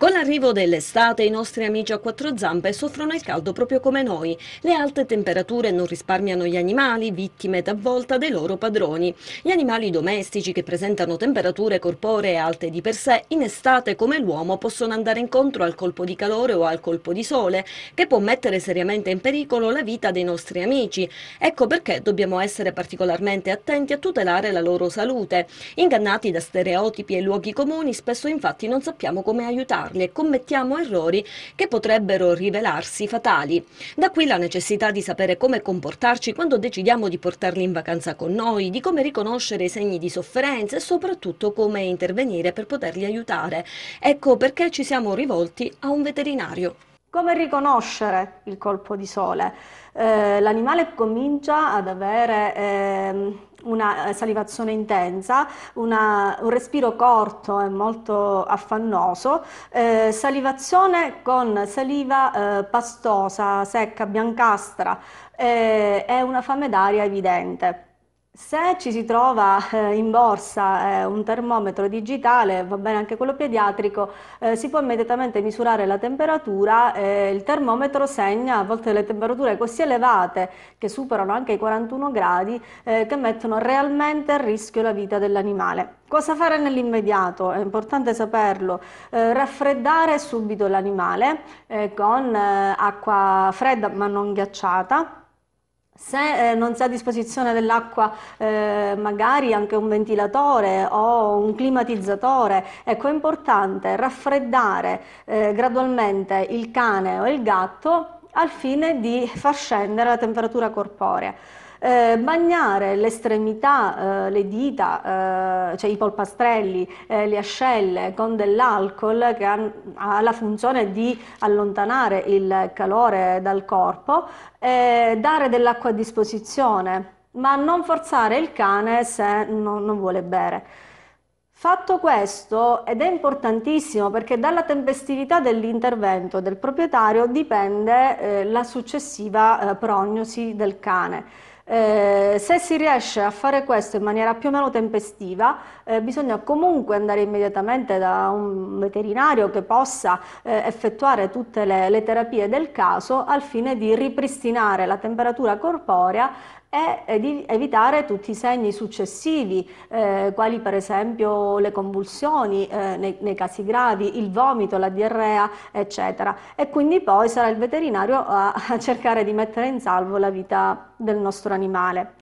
Con l'arrivo dell'estate i nostri amici a quattro zampe soffrono il caldo proprio come noi. Le alte temperature non risparmiano gli animali, vittime talvolta dei loro padroni. Gli animali domestici che presentano temperature corporee alte di per sé, in estate come l'uomo possono andare incontro al colpo di calore o al colpo di sole, che può mettere seriamente in pericolo la vita dei nostri amici. Ecco perché dobbiamo essere particolarmente attenti a tutelare la loro salute. Ingannati da stereotipi e luoghi comuni, spesso infatti non sappiamo come aiutarli farli e commettiamo errori che potrebbero rivelarsi fatali. Da qui la necessità di sapere come comportarci quando decidiamo di portarli in vacanza con noi, di come riconoscere i segni di sofferenza e soprattutto come intervenire per poterli aiutare. Ecco perché ci siamo rivolti a un veterinario. Come riconoscere il colpo di sole? Eh, l'animale comincia ad avere eh, una salivazione intensa, una, un respiro corto e molto affannoso, eh, salivazione con saliva eh, pastosa, secca, biancastra e una fame d'aria evidente. Se ci si trova eh, in borsa eh, un termometro digitale, va bene anche quello pediatrico, eh, si può immediatamente misurare la temperatura, il termometro segna a volte le temperature così elevate che superano anche i 41 gradi che mettono realmente a rischio la vita dell'animale. Cosa fare nell'immediato? È importante saperlo. Raffreddare subito l'animale con acqua fredda ma non ghiacciata se eh, non si ha a disposizione dell'acqua eh, magari anche un ventilatore o un climatizzatore, ecco è importante raffreddare eh, gradualmente il cane o il gatto al fine di far scendere la temperatura corporea. Eh, bagnare le estremità, eh, le dita, eh, cioè i polpastrelli, eh, le ascelle con dell'alcol che ha, ha, la funzione di allontanare il calore dal corpo, dare dell'acqua a disposizione, ma non forzare il cane se non, non vuole bere. Fatto questo, ed è importantissimo perché dalla tempestività dell'intervento del proprietario dipende eh, la successiva eh, prognosi del cane. Eh, se si riesce a fare questo in maniera più o meno tempestiva, eh, bisogna comunque andare immediatamente da un veterinario che possa eh, effettuare tutte le, le terapie del caso al fine di ripristinare la temperatura corporea e di evitare tutti i segni successivi, eh, quali per esempio le convulsioni eh, nei, nei, casi gravi, il vomito, la diarrea, eccetera. E quindi poi sarà il veterinario a, a cercare di mettere in salvo la vita del nostro animale.